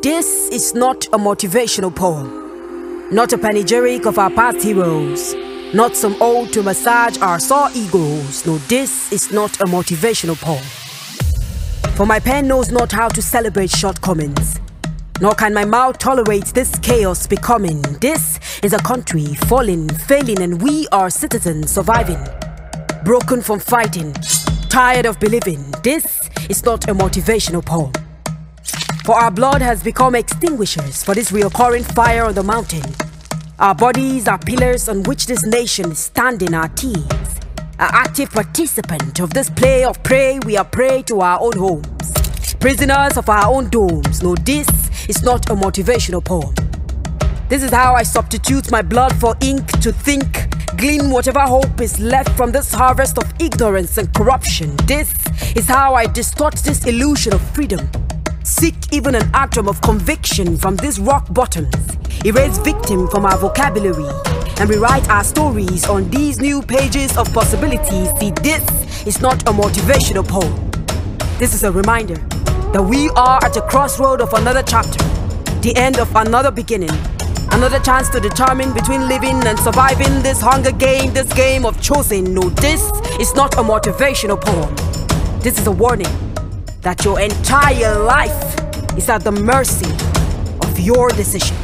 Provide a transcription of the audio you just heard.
This is not a motivational poem, not a panegyric of our past heroes, not some ode to massage our sore egos. No, this is not a motivational poem. For my pen knows not how to celebrate shortcomings, nor can my mouth tolerate this chaos becoming. This is a country falling, failing, and we are citizens surviving. Broken from fighting, tired of believing. This is not a motivational poem. For our blood has become extinguishers for this reoccurring fire on the mountain. Our bodies are pillars on which this nation is standing our teeth. An active participant of this play of prey, we are prey to our own homes. Prisoners of our own domes. No, this is not a motivational poem. This is how I substitute my blood for ink to think, glean whatever hope is left from this harvest of ignorance and corruption. This is how I distort this illusion of freedom. Seek even an atom of conviction from these rock bottoms. Erase victim from our vocabulary and rewrite our stories on these new pages of possibilities. See, this is not a motivational poem. This is a reminder that we are at a crossroad of another chapter, the end of another beginning, another chance to determine between living and surviving this hunger game, this game of choosing. No, this is not a motivational poem. This is a warning that your entire life is at the mercy of your decision.